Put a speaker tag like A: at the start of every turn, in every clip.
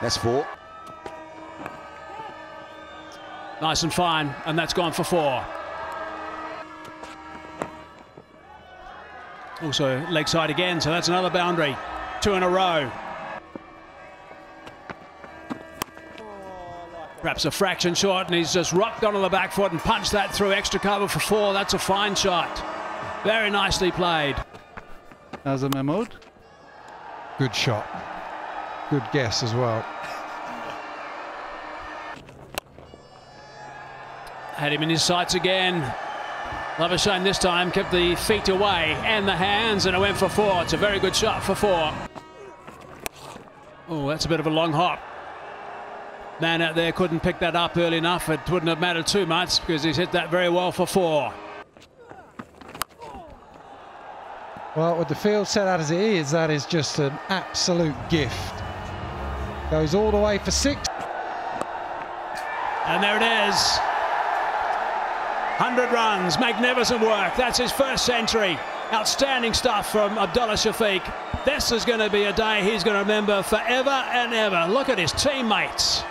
A: That's four.
B: Nice and fine, and that's gone for four. Also leg side again, so that's another boundary. Two in a row. Perhaps a fraction short, and he's just rocked onto the back foot and punched that through extra cover for four. That's a fine shot. Very nicely played.
C: Nazar Mahmood.
D: Good shot. Good guess as well.
B: Had him in his sights again. Labuschagne this time kept the feet away and the hands, and it went for four. It's a very good shot for four. Oh, that's a bit of a long hop. Man out there couldn't pick that up early enough. It wouldn't have mattered too much because he's hit that very well for four.
D: Well, with the field set out as it is, that is just an absolute gift. Goes all the way for six.
B: And there it is. 100 runs, magnificent work. That's his first century. Outstanding stuff from Abdullah Shafique. This is going to be a day he's going to remember forever and ever. Look at his teammates.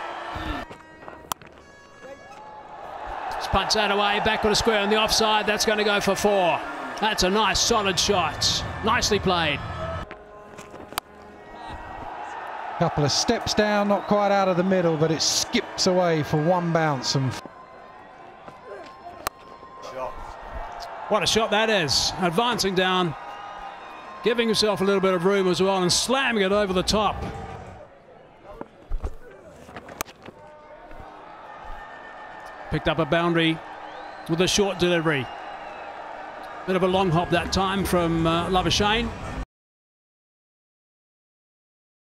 B: Just punch that away, back on the square on the offside. That's going to go for four. That's a nice, solid shot. Nicely played.
D: Couple of steps down, not quite out of the middle, but it skips away for one bounce and
B: What a shot that is. Advancing down, giving himself a little bit of room as well, and slamming it over the top. Picked up a boundary with a short delivery. Bit of a long hop that time from uh, Labuschagne.